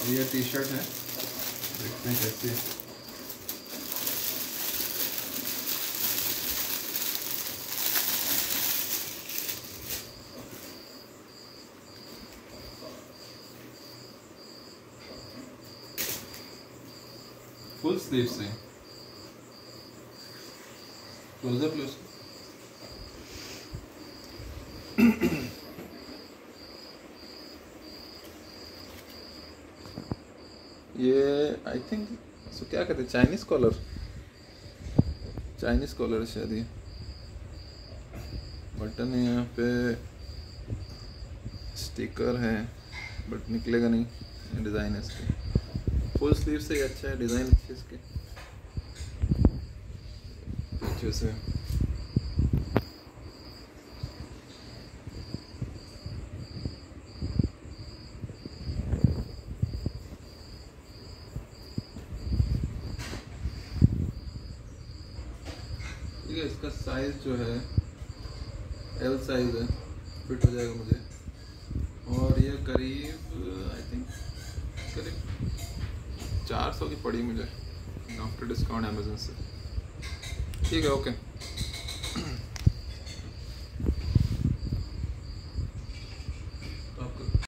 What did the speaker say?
और ये T shirt है देखते हैं कैसी है फुल स्लीव से क्लोजअप लो उसको ये आई थिंक इसको क्या कहते हैं? चाइनीज़ कॉलर चाइनीज़ कॉलर शायद ये। बटन है यहाँ पे। स्टिकर है बट निकलेगा नहीं। डिज़ाइन है इसके। फुल स्लीव से ही अच्छा है डिज़ाइन अच्छी इसके। पीछे से ठीक है इसका साइज़ जो है एल साइज़ है फिट हो जाएगा मुझे। और ये करीब आई थिंक करीब चार सौ की पड़ी मुझे आफ्टर डिस्काउंट अमेजन से। ठीक है ओके